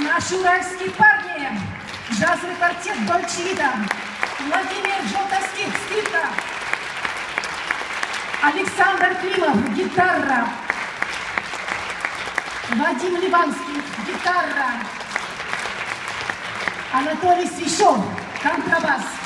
Наши уральские парни. Джазовый квартет Дольчида. Владимир Желтоских, скрипка. Александр Климов, гитара. Вадим Ливанский, гитара. Анатолий Свящев, контрабас.